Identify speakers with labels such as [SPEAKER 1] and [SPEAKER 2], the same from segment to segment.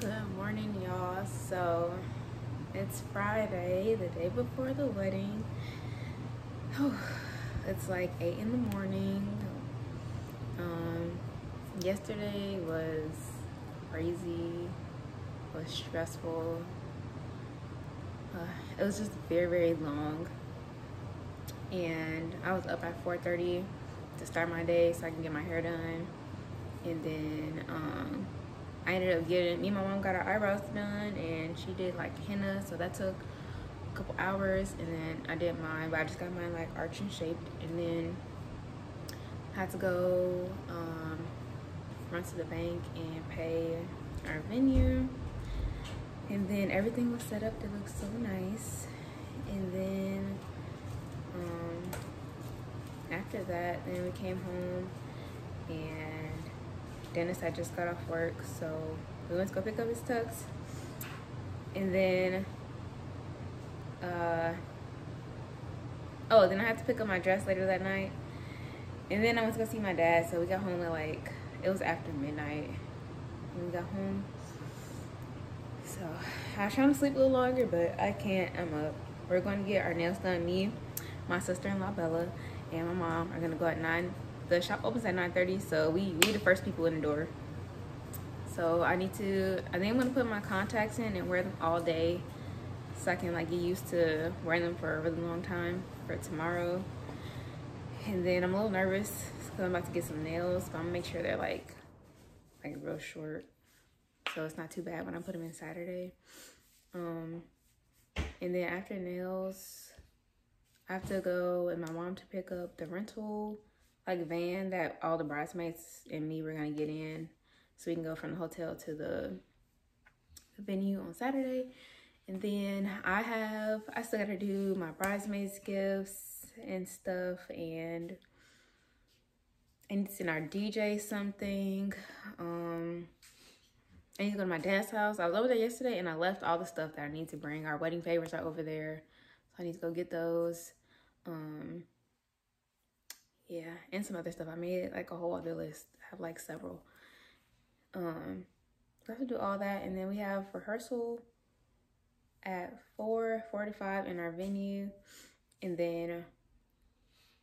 [SPEAKER 1] Good morning, y'all. So it's Friday, the day before the wedding. it's like eight in the morning. Um, yesterday was crazy, was stressful. Uh, it was just very, very long. And I was up at 4:30 to start my day so I can get my hair done. And then um, I ended up getting me and my mom got our eyebrows done and she did like henna so that took a couple hours and then I did mine but I just got mine like arch and shaped and then had to go um, run to the bank and pay our venue. And then everything was set up to look so nice. And then um, after that then we came home and Dennis had just got off work, so we went to go pick up his tux. And then, uh, oh, then I had to pick up my dress later that night. And then I went to go see my dad, so we got home at like, it was after midnight when we got home. So I was trying to sleep a little longer, but I can't, I'm up. We're going to get our nails done. Me, my sister-in-law Bella, and my mom are gonna go at 9 the shop opens at 9:30, so we we the first people in the door. So I need to, I think I'm gonna put my contacts in and wear them all day so I can like get used to wearing them for a really long time for tomorrow. And then I'm a little nervous because I'm about to get some nails, but I'm gonna make sure they're like, like real short. So it's not too bad when I put them in Saturday. Um, and then after nails, I have to go with my mom to pick up the rental like van that all the bridesmaids and me were gonna get in so we can go from the hotel to the, venue on Saturday. And then I have, I still gotta do my bridesmaids gifts and stuff and I need to send our DJ something. Um, I need to go to my dad's house. I was over there yesterday and I left all the stuff that I need to bring. Our wedding favors are over there. So I need to go get those. Um, yeah and some other stuff. I made like a whole other list. I have like several. Um so i have to do all that and then we have rehearsal at 4:45 in our venue and then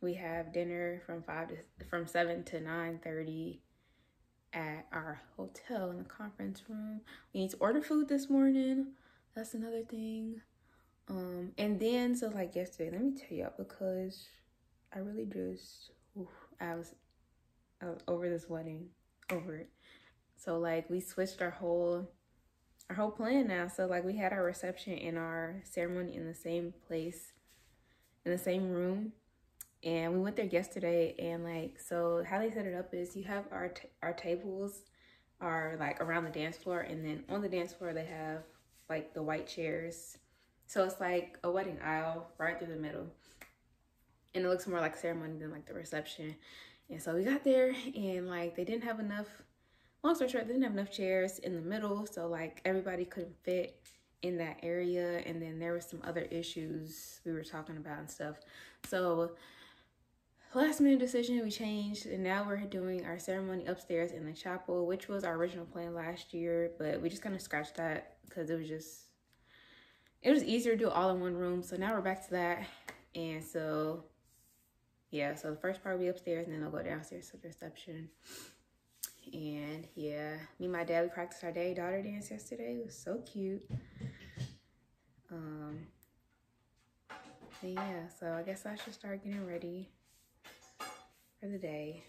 [SPEAKER 1] we have dinner from 5 to from 7 to 9:30 at our hotel in the conference room. We need to order food this morning. That's another thing. Um and then so like yesterday let me tell y'all because i really just I was, was over this wedding, over it. So like we switched our whole our whole plan now. So like we had our reception and our ceremony in the same place, in the same room. And we went there yesterday and like so how they set it up is you have our our tables are like around the dance floor and then on the dance floor they have like the white chairs. So it's like a wedding aisle right through the middle and it looks more like ceremony than like the reception. And so we got there and like they didn't have enough, long story short, they didn't have enough chairs in the middle. So like everybody couldn't fit in that area. And then there was some other issues we were talking about and stuff. So last minute decision, we changed and now we're doing our ceremony upstairs in the chapel, which was our original plan last year, but we just kind of scratched that because it was just, it was easier to do all in one room. So now we're back to that. And so yeah, so the first part will be upstairs and then they'll go downstairs to the reception. And yeah, me and my dad, we practiced our day daughter dance yesterday. It was so cute. Um, yeah, so I guess I should start getting ready for the day.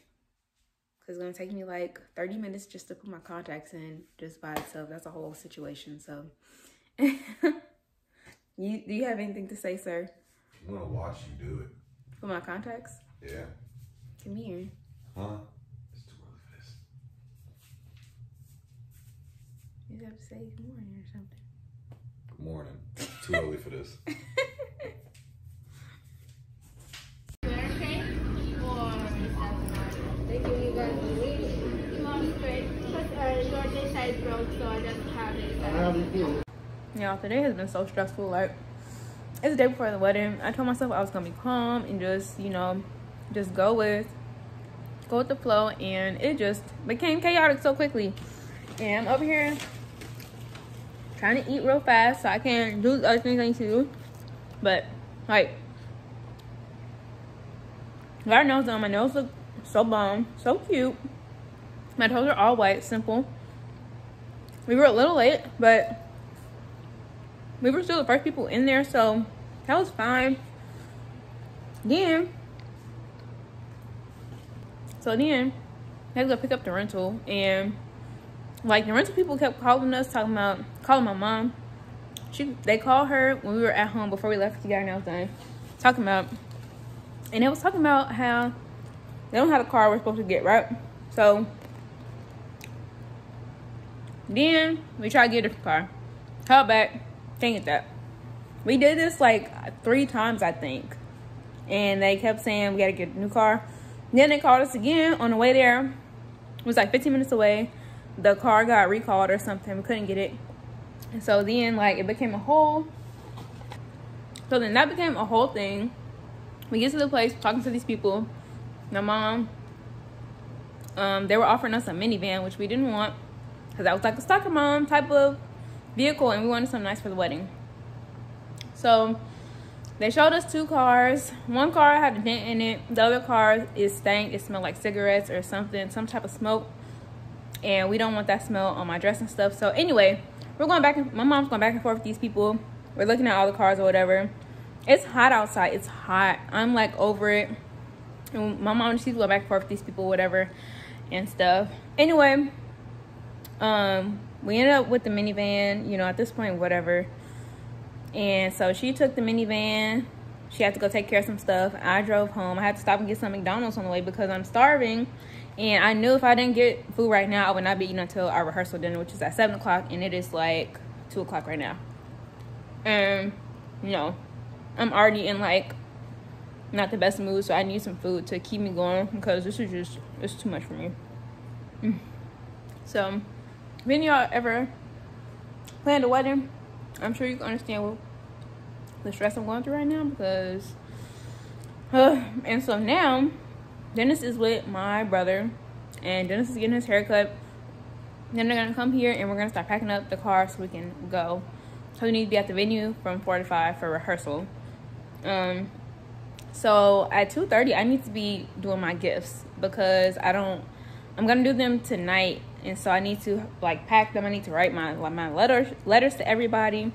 [SPEAKER 1] Cause it's gonna take me like 30 minutes just to put my contacts in just by itself. That's a whole situation, so. you, do you have anything to say, sir?
[SPEAKER 2] I'm gonna watch you do it.
[SPEAKER 1] For my contacts?
[SPEAKER 2] Yeah.
[SPEAKER 1] Come here.
[SPEAKER 2] Huh? It's too early for this.
[SPEAKER 1] You have to say good morning or something.
[SPEAKER 2] Good morning. It's too early for this. America or have not they give you guys a week.
[SPEAKER 1] Yeah, today has been so stressful. Like, it's the day before the wedding. I told myself I was gonna be calm and just, you know, just go with go with the flow and it just became chaotic so quickly. And I'm over here trying to eat real fast so I can do the other things I need to do. But like got our nails on, My nails look so bomb, so cute. My toes are all white, simple. We were a little late, but we were still the first people in there, so that was fine. Then, so then, I had to go pick up the rental, and like the rental people kept calling us, talking about calling my mom. She they called her when we were at home before we left to get our nails done, talking about, and it was talking about how they don't have a car we're supposed to get right. So then we try to get a different car, called back, can't get that. We did this like three times, I think, and they kept saying we gotta get a new car. Then they called us again on the way there. It was like 15 minutes away the car got recalled or something. We couldn't get it. And so then like it became a whole so then that became a whole thing. We get to the place talking to these people. My mom, um, they were offering us a minivan, which we didn't want because that was like a stalker mom type of vehicle, and we wanted something nice for the wedding. So they showed us two cars. One car had a dent in it. The other car is stank. It smelled like cigarettes or something, some type of smoke and we don't want that smell on my dress and stuff. So anyway, we're going back and my mom's going back and forth with these people. We're looking at all the cars or whatever. It's hot outside. It's hot. I'm like over it. And my mom she's going back and forth with these people, whatever, and stuff. Anyway, um, we ended up with the minivan. You know, at this point, whatever. And so she took the minivan. She had to go take care of some stuff. I drove home. I had to stop and get some McDonald's on the way because I'm starving and I knew if I didn't get food right now, I would not be eating until our rehearsal dinner, which is at 7 o'clock. And it is like 2 o'clock right now. And, you know, I'm already in like not the best mood. So I need some food to keep me going because this is just, it's too much for me. Mm. So, any y'all ever planned a wedding, I'm sure you can understand what the stress I'm going through right now because, uh, and so now Dennis is with my brother, and Dennis is getting his haircut. Then they're gonna come here, and we're gonna start packing up the car so we can go. So we need to be at the venue from four to five for rehearsal. Um, so at two thirty, I need to be doing my gifts because I don't. I'm gonna do them tonight, and so I need to like pack them. I need to write my my letters letters to everybody.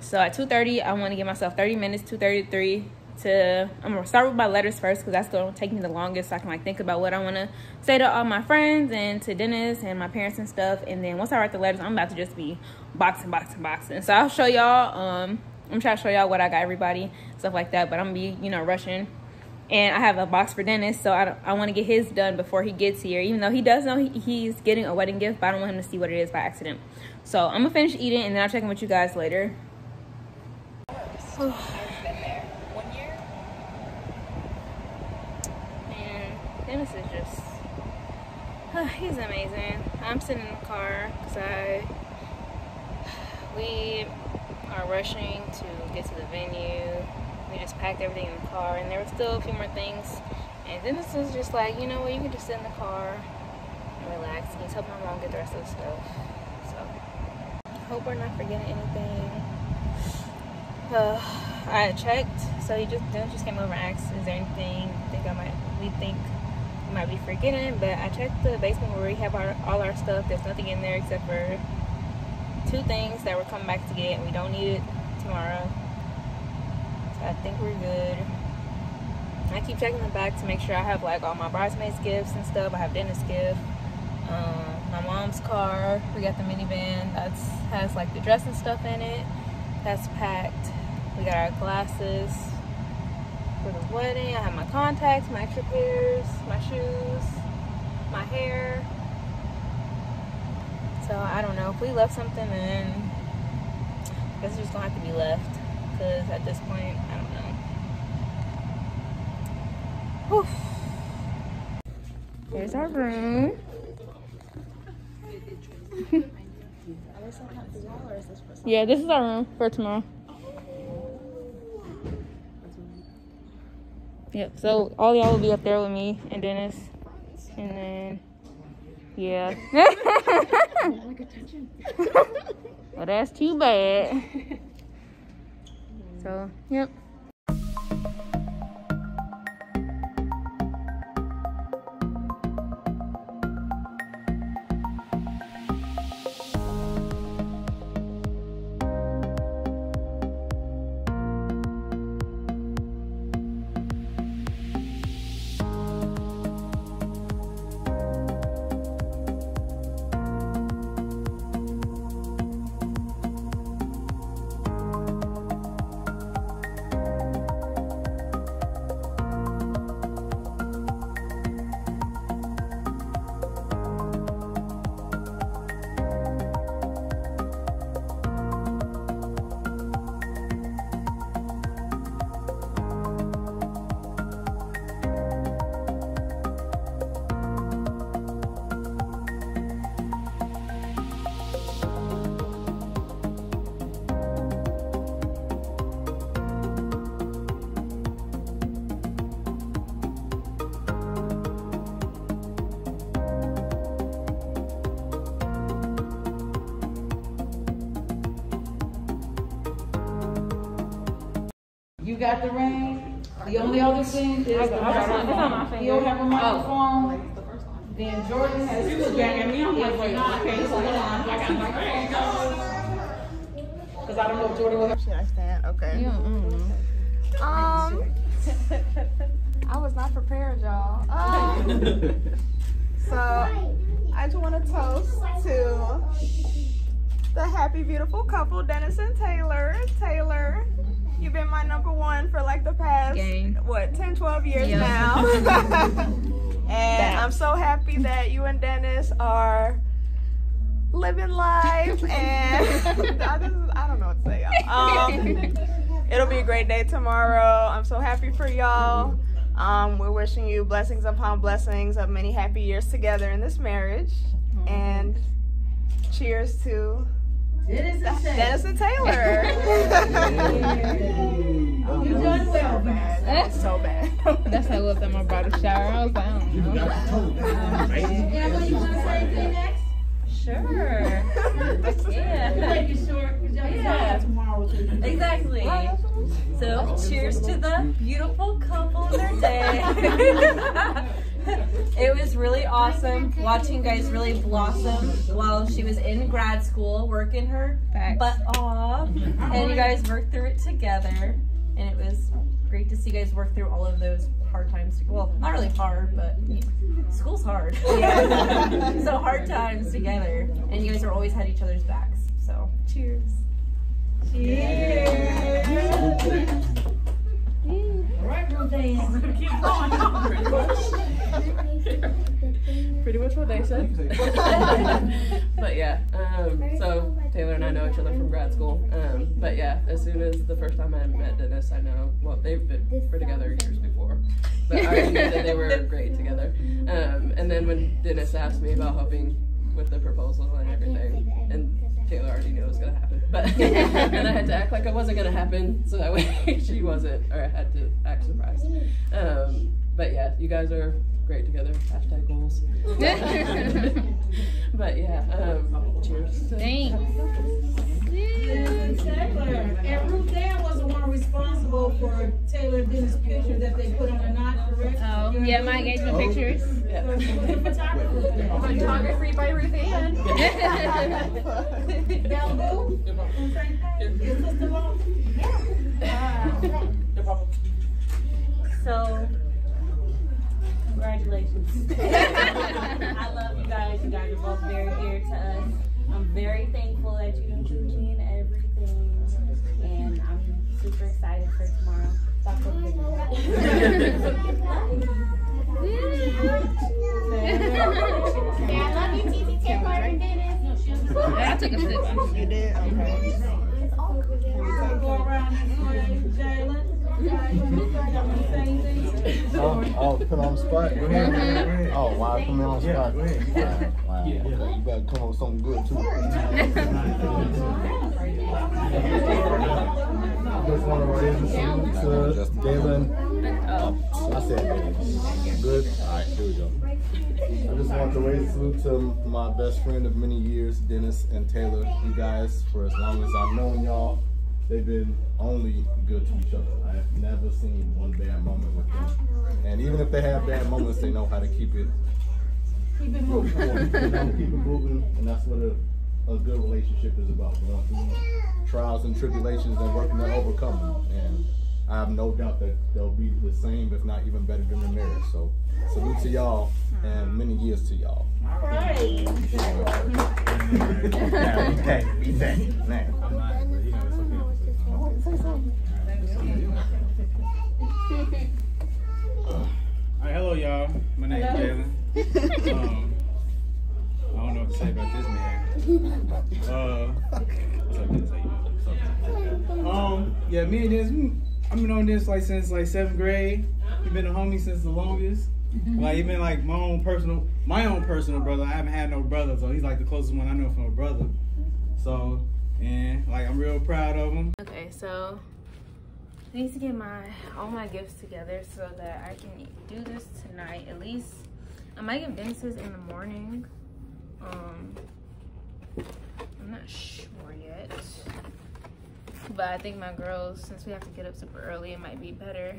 [SPEAKER 1] So at two thirty, I want to give myself thirty minutes. Two thirty three to I'm gonna start with my letters first because that's gonna take me the longest so I can like think about what I wanna say to all my friends and to Dennis and my parents and stuff and then once I write the letters I'm about to just be boxing boxing boxing so I'll show y'all um I'm trying to show y'all what I got everybody stuff like that but I'm gonna be you know rushing and I have a box for Dennis so I, I want to get his done before he gets here even though he does know he, he's getting a wedding gift but I don't want him to see what it is by accident so I'm gonna finish eating and then I'll check in with you guys later Dennis is just, uh, he's amazing. I'm sitting in the car because I, we are rushing to get to the venue. We just packed everything in the car and there were still a few more things. And then this was just like, you know what, you can just sit in the car and relax. He's helping my mom get the rest of the stuff. So, hope we're not forgetting anything. Uh, I checked, so he just Dennis just came over and asked, "Is there anything you think I might we think might be forgetting, but I checked the basement where we have our, all our stuff. There's nothing in there except for two things that we're coming back to get, and we don't need it tomorrow. I think we're good. I keep checking the back to make sure I have like all my bridesmaids gifts and stuff. I have Dennis gift. Um, my mom's car. We got the minivan. That's has like the dress and stuff in it. That's packed. We got our glasses for the wedding. I have my contacts, my extra pairs, my shoes, my hair. So I don't know. If we left something, then I guess it's just gonna have to be left. Cause at this point, I don't know. Whew. Here's our room. yeah, this is our room for tomorrow. Yep. So all y'all will be up there with me and Dennis, and then yeah. Well, that's too bad. So, yep.
[SPEAKER 3] Got the ring. The only other thing is the
[SPEAKER 1] It's on my
[SPEAKER 3] microphone.
[SPEAKER 1] finger.
[SPEAKER 3] He'll have a microphone. Then Jordan has two gagging me. I'm like, wait, okay, so hold on. I got my ring. Cause I don't know if Jordan will have.
[SPEAKER 4] Should I stand? Okay.
[SPEAKER 1] Yeah, mm.
[SPEAKER 4] Um, I was not prepared, y'all. Um, so I just want to toast to the happy, beautiful couple, Dennis and Taylor. Taylor, you've been my number one for like the past what 10, 12 years
[SPEAKER 1] Yeah.
[SPEAKER 4] now. and I'm so happy that you and Dennis are living life and I, just, I don't know what to say. y'all. Um, It'll be a great day tomorrow. I'm so happy for y'all. Um, we're wishing you blessings upon blessings of many happy years together in this marriage. And cheers to
[SPEAKER 3] Dennis and Shay.
[SPEAKER 4] Dennis and Taylor.
[SPEAKER 3] You done well,
[SPEAKER 4] so bad. That was so bad.
[SPEAKER 1] That's how I looked at my bridal shower. I was like, I don't know.
[SPEAKER 3] Yeah, what um, you gonna say to next?
[SPEAKER 5] Sure. Yeah.
[SPEAKER 3] Make it short,
[SPEAKER 5] Yeah.
[SPEAKER 3] yeah. tomorrow.
[SPEAKER 5] Exactly. So, cheers to the beautiful couple and their day. it was really awesome watching you guys really blossom while she was in grad school working her
[SPEAKER 1] Facts.
[SPEAKER 5] butt off. And you guys worked through it together. And it was great to see you guys work through all of those hard times. Well, not really hard, but school's hard. so hard times together. And you guys are always had each other's backs. So, cheers. cheers.
[SPEAKER 6] pretty much what they said. but yeah, um, so Taylor and I know each other from grad school. Um, but yeah, as soon as the first time I met Dennis, I know, well, they've been were together years before. But I already knew that they were great together. Um, and then when Dennis asked me about helping with the proposal and everything, and Taylor already knew it was gonna happen, but and I had to act like it wasn't gonna happen, so that way she wasn't, or I had to act surprised. Um, but yeah, you guys are great together. Hashtag goals. but yeah, um, cheers. to-
[SPEAKER 1] Thanks.
[SPEAKER 3] Taylor, and Ruth Ann was the one responsible for Taylor and Dennis' picture that they put on the knot, correct?
[SPEAKER 1] Oh, yeah, my engagement pictures.
[SPEAKER 6] Yeah.
[SPEAKER 3] So she's the photographer.
[SPEAKER 4] Photography by Ruth Ann.
[SPEAKER 3] Malibu? Your sister-in-law?
[SPEAKER 5] So, congratulations. I love you guys. You guys are both very dear to us. I'm very thankful that you include me in everything. And I'm super excited for tomorrow. Stop
[SPEAKER 7] I love you, TT Taylor and Dennis.
[SPEAKER 1] I took a sip.
[SPEAKER 4] You did? Okay.
[SPEAKER 3] Go around and say, Jalen. Y'all wanna say anything?
[SPEAKER 8] Oh, oh, put on the spot. Go ahead. Uh-huh. Go ahead. Oh, why come in on the
[SPEAKER 9] Yeah,
[SPEAKER 8] spot?
[SPEAKER 9] go ahead. You got it.
[SPEAKER 8] Wow, wow. Okay, you better come up with something good too. Just want to raise the salute to Galen.
[SPEAKER 1] Oh.
[SPEAKER 8] I said Dennis. Good? Alright, here we go. I just want to raise a salute to my best friend of many years, Dennis and Taylor. You guys, for as long as I've known y'all, they've been only good to each other. I have never seen one bad moment with them. And even if they have bad moments, they know how to keep it
[SPEAKER 10] Keep it moving.
[SPEAKER 8] you know, keep it moving, and that's what a, a good relationship is about. Going through trials and tribulations and working to overcome them. And I have no doubt that they'll be the same, if not even better than their marriage. So salute to y'all and many years to y'all.
[SPEAKER 10] All right.
[SPEAKER 8] Now, be thanked, be thanked. Now.
[SPEAKER 9] All right, hello y'all. My name is Jalen. Um, I don't know what to say about this man. Uh, what's up, Dennis? How you doing? Um, yeah, me and this, I've been on this like since like seventh grade. He been a homie since the longest. Like he's been like my own personal, my own personal brother. I haven't had no brother, so he's like the closest one I know from a brother. So, and like I'm real proud of him.
[SPEAKER 1] Okay, so I need to get my all my gifts together so that I can do this tonight. At least I might give Dennis's in the morning. Um, I'm not sure yet, but I think my girls, since we have to get up super early, it might be better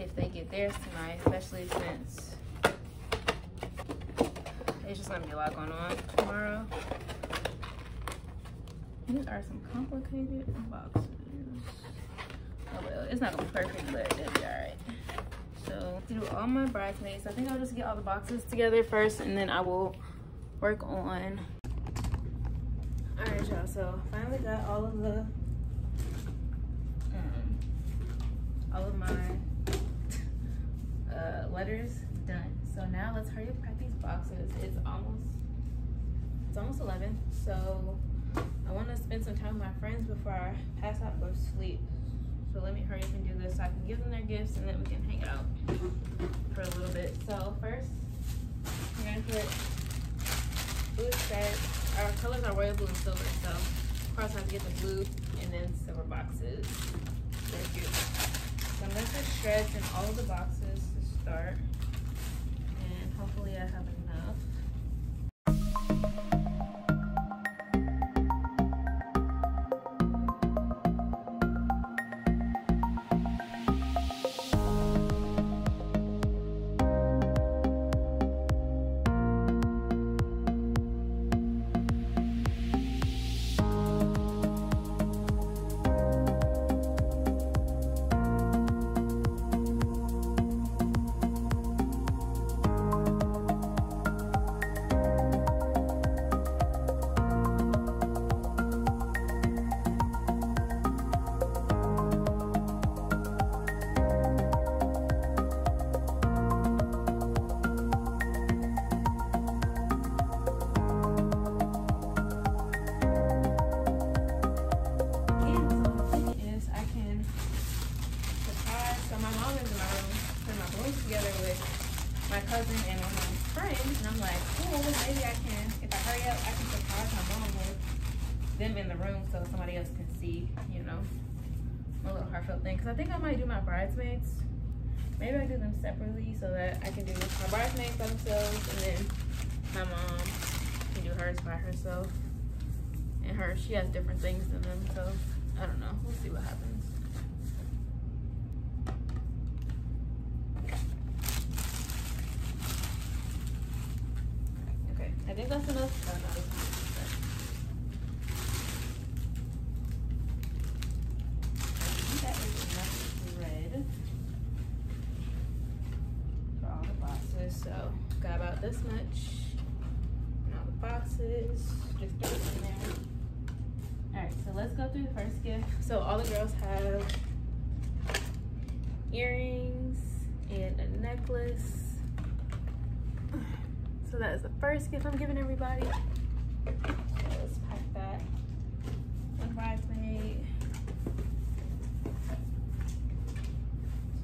[SPEAKER 1] if they get theirs tonight, especially since it's just gonna be a lot going on tomorrow. These are some complicated boxes. Oh well, it's not gonna be perfect, but it'll be alright. So to do all my bridesmaids, I think I'll just get all the boxes together first and then I will work on. Alright y'all, so finally got all of the um, all of my uh, letters done. So now let's hurry up pack these boxes. It's almost it's almost 11, so I want to spend some time with my friends before I pass out and go to sleep. So let me hurry up and do this so I can give them their gifts and then we can hang out for a little bit. So first, I'm gonna put blue stripe. Our colors are royal blue and silver, so of course I have to get the blue and then silver boxes. Very cute. So I'm gonna put shreds in all of the boxes to start, and hopefully I have bridesmaids. Maybe I do them separately so that I can do my bridesmaids by themselves, and then my mom can do hers by herself. And her she has different things than them so i don't know. We'll see what happens okay i think that's enough oh, no, that's not enough. I think that is enough red for all the boxes so got about this much and all the boxes just throw it in there all right, so let's go through the first gift. So all the girls have earrings and a necklace. So that is the first gift I'm giving everybody. Let's pack that. One bridesmaid.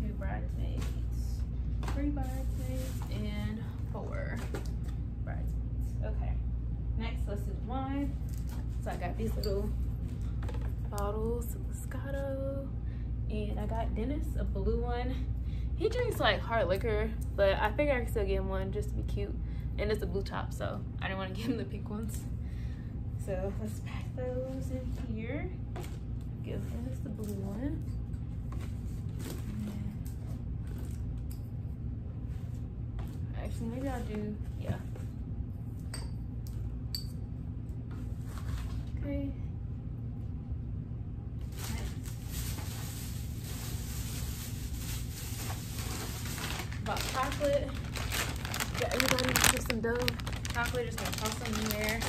[SPEAKER 1] Two bridesmaids. Three bridesmaids and four bridesmaids. Okay. Next, do the wine. So I got these little bottles of Moscato. And I got Dennis a blue one. he drinks like hard liquor, but I figured I could still get him one just to be cute. And it's a blue top, so I didn't want to give him the pink ones. So let's pack those in here. Give Dennis the blue one. Actually, maybe I'll do, yeah. Okay. Bought chocolate. Got everybody some dough. Chocolate, just gonna toss them in there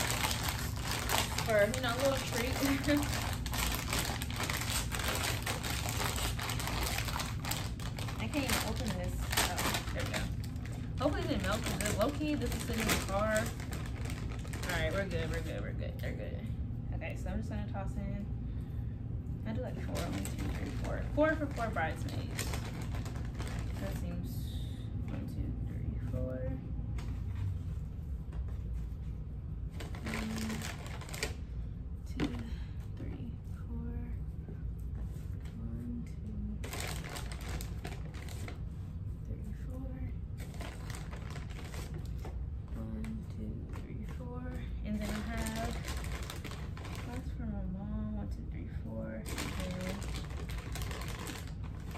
[SPEAKER 1] for, you know, a little treat. I can't even open this. Oh, there we go. Hopefully it didn't melt because low key, this is sitting in the car. Alright, we're good, we're good, we're good, they're good. Okay, so I'm just gonna toss in. I do like four, one, two, three, four. Four for four bridesmaids. That seems one, two, three, four. One, two, three, four. One, two, three, four. One, two, three, four. And then I have that's for my mom. One, two, three, four.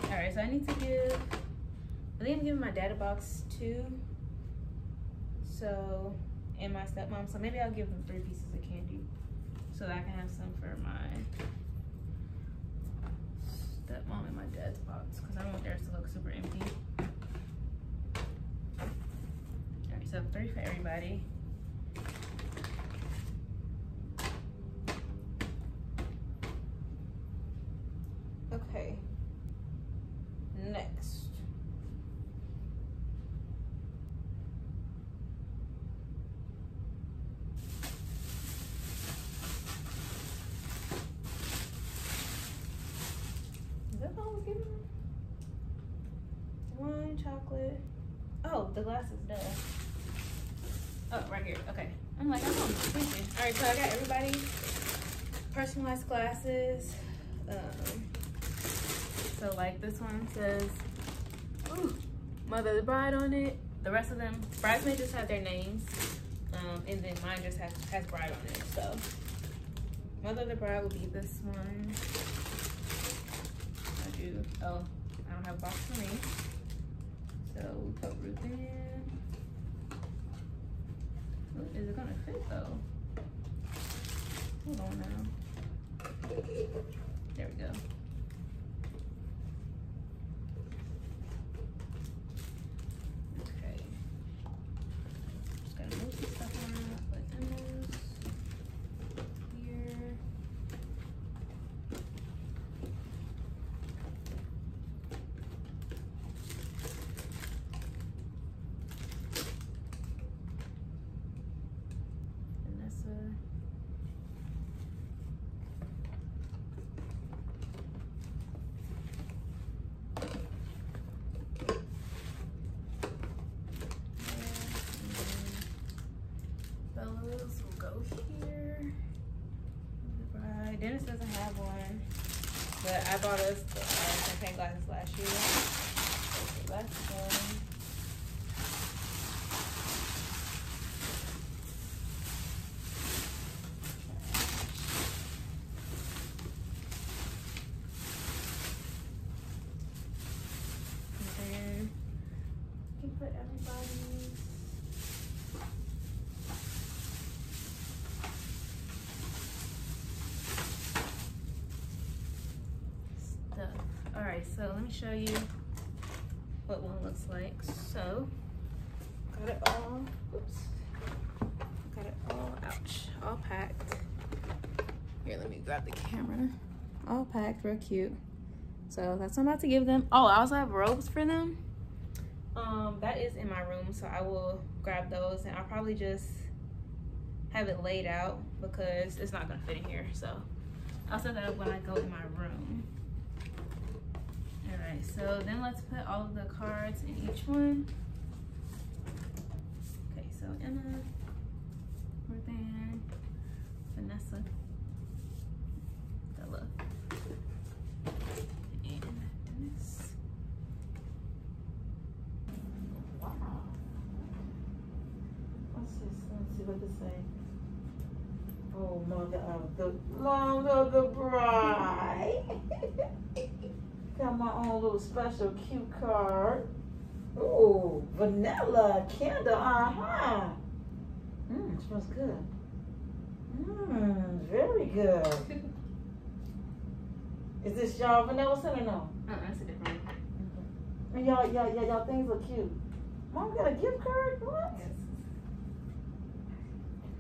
[SPEAKER 1] All right, so I need to give. Think I'm my dad a box too. So, and my stepmom. So maybe I'll give them three pieces of candy, so I can have some for my stepmom and my dad's box, because I don't want theirs to look super empty. All right, so three for everybody. Okay. Next. Is that all we're giving them? Wine, chocolate. Oh, the glass is. Oh, right here. Okay. I'm like, I'm thinking. All right, so I got everybody personalized glasses. Um, so like this one says, ooh, Mother of the Bride on it. The rest of them, bridesmaids just have their names. Um, and then mine just has, has bride on it. So Mother of the Bride will be this one. I do, oh, I don't have a box for me. Put Ooh, Is it gonna fit though? Hold on now. There we go. Okay. Just gotta move some stuff around, put those here. Vanessa. Bella's will go here. Dennis doesn't have one, but I bought us the uh, champagne glasses last year. So that's one. And then you put everybody's stuff. So let me show you what one looks like. So, got it all, oops, got it all, ouch, all packed. Here, let me grab the camera. All packed, real cute. So that's what I'm about to give them. Oh, I also have robes for them. Um, that is in my room, so I will grab those and I'll probably just have it laid out because it's not gonna fit in here. So I'll set that up when I go in my room. All right, so then let's put all of the cards in each one. Okay, so Emma, Ruthann, Vanessa, Bella, and Dennis.
[SPEAKER 3] Let's just let's see what to say. Oh, mother of the, mother of the bride. Got my own little special cute card. Ooh, vanilla candle, uh-huh. Mmm, smells good. Mmm, very good. Is this y'all vanilla scent or no?
[SPEAKER 1] Uh-uh, it's a different one. Mm-hmm.
[SPEAKER 3] And y'all, y'all, y'all, y'all things look cute. Mom got a gift card? What?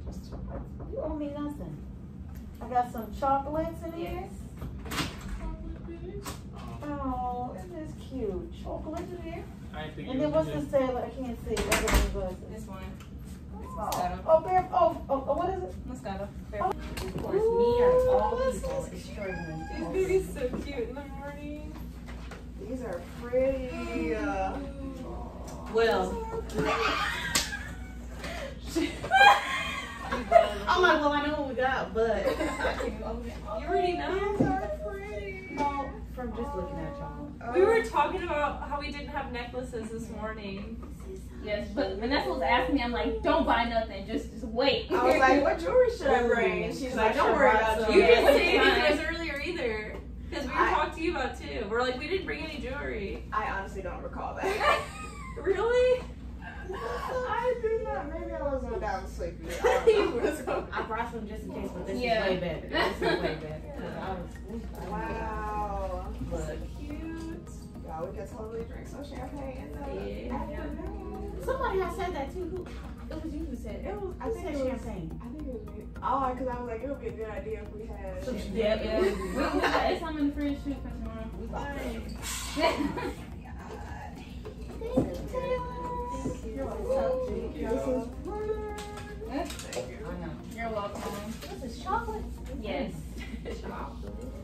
[SPEAKER 3] Just- You owe me nothing. I got some chocolates in here. Oh, isn't this cute? Chocolate in here.
[SPEAKER 9] I ain't think
[SPEAKER 3] And then what's
[SPEAKER 9] just-
[SPEAKER 3] this say? I can't see. What is this?
[SPEAKER 1] This one.
[SPEAKER 3] Oh, oh, bear, oh, oh, oh, what is it?
[SPEAKER 1] Moscato.
[SPEAKER 3] Oh.
[SPEAKER 1] Of course, me or all
[SPEAKER 3] Ooh,
[SPEAKER 1] people
[SPEAKER 3] this
[SPEAKER 1] is struggling.
[SPEAKER 4] These babies are so cute in the morning. These are pretty. Uh,
[SPEAKER 1] Well.
[SPEAKER 3] I'm like, well, I know what we got, but.
[SPEAKER 5] You already know.
[SPEAKER 3] No, from just looking at y'all. Oh.
[SPEAKER 5] We were talking about how we didn't have necklaces this morning.
[SPEAKER 1] Yes, but Vanessa was asking me, I'm like, don't buy nothing, just just wait.
[SPEAKER 4] I was like, what jewelry should I bring? And she's like, don't worry about
[SPEAKER 5] You didn't say
[SPEAKER 1] Fine.
[SPEAKER 5] anything to us earlier either. Because we were
[SPEAKER 4] I-
[SPEAKER 5] talking to you about too. We're like, we didn't bring any jewelry.
[SPEAKER 4] I honestly don't recall that.
[SPEAKER 5] Really?
[SPEAKER 4] I do not. Maybe I was down sleepy. I don't.
[SPEAKER 3] I brought some just in case, but this
[SPEAKER 1] Yeah.
[SPEAKER 3] is way better. This is way better. 'Cause I was,
[SPEAKER 4] Wow.
[SPEAKER 3] but
[SPEAKER 4] Cute. Y'all, we could totally drink some champagne in the
[SPEAKER 5] Yeah.
[SPEAKER 4] afternoon.
[SPEAKER 3] somebody has said that too. Who? It was you who said it.
[SPEAKER 4] It was, I
[SPEAKER 3] Who
[SPEAKER 4] think
[SPEAKER 3] said
[SPEAKER 4] it was,
[SPEAKER 3] champagne?
[SPEAKER 4] I think it was me. Oh, because I was like, it would be a good idea if we had.
[SPEAKER 3] Some
[SPEAKER 4] champagne.
[SPEAKER 3] yeah,
[SPEAKER 1] Yeah, we, we got some in the fridge too for tomorrow. You're welcome.
[SPEAKER 3] This is chocolate.
[SPEAKER 1] Yes.